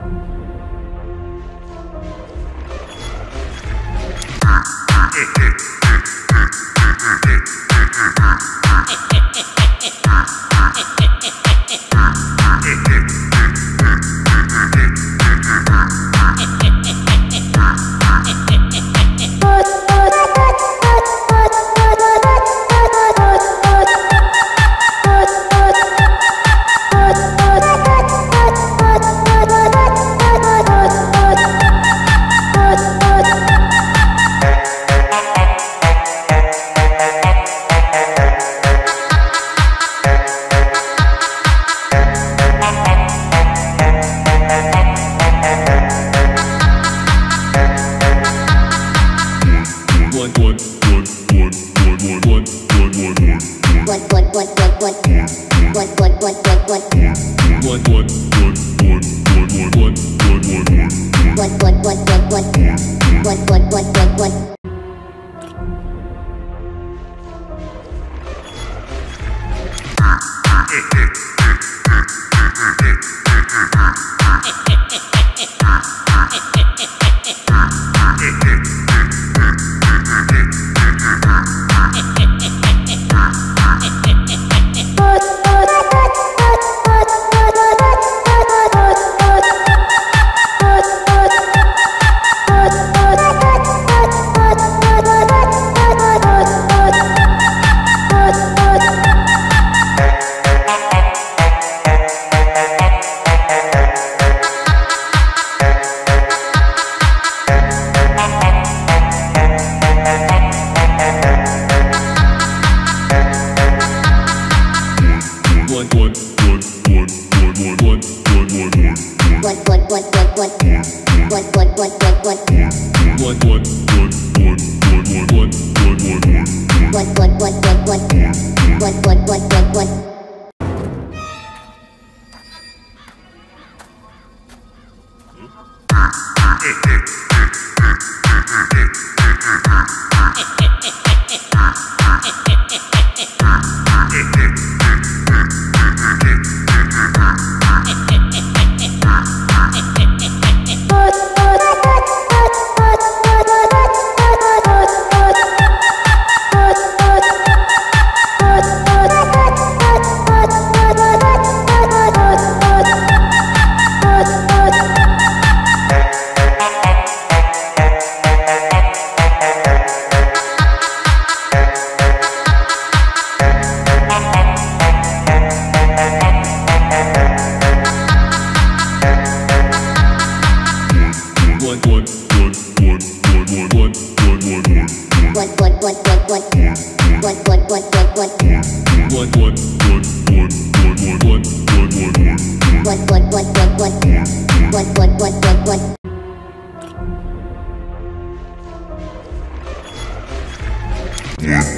Ah, ah, eh, eh. Yeah. what what what what Yeah.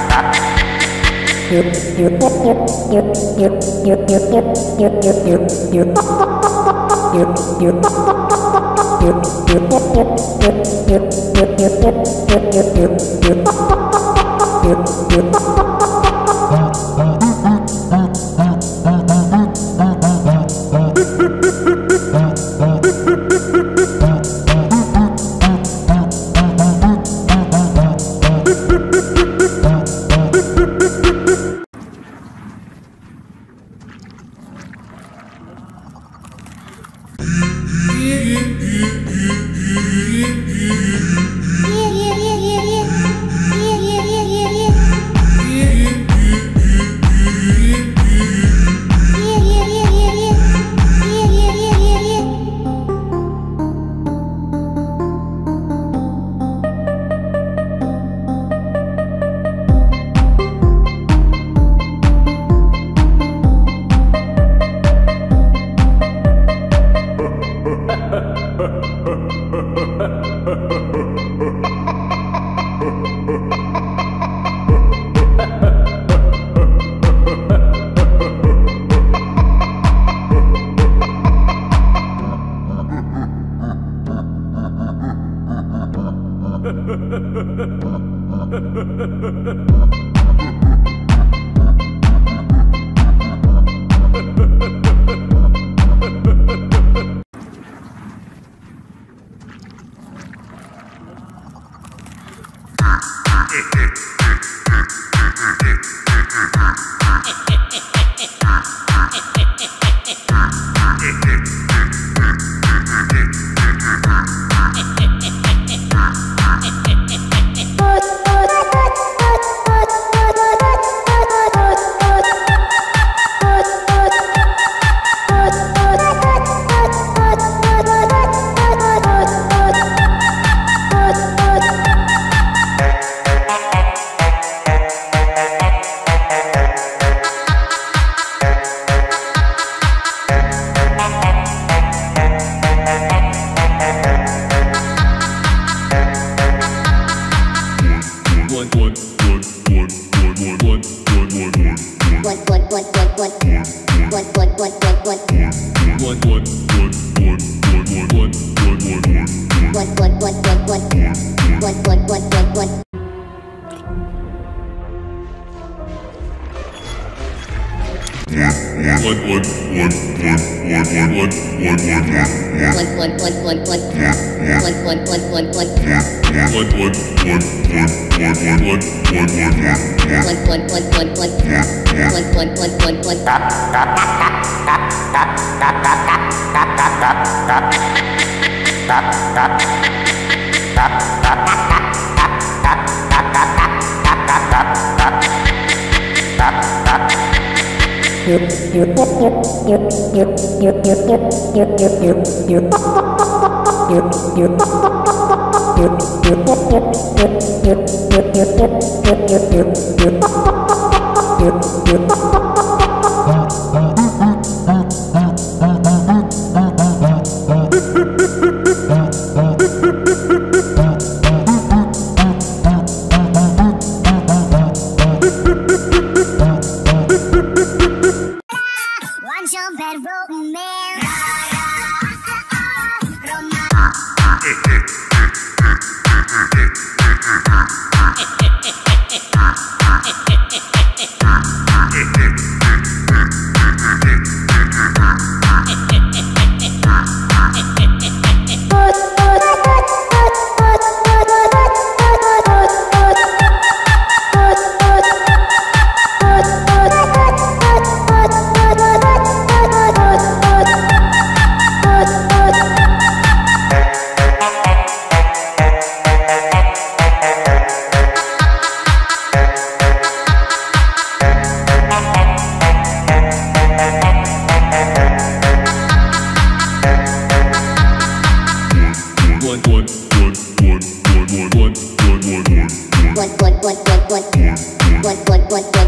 you. Ha ha ha ha ha! Your bedroom man. What, what, what, what, what? What, what, what, what?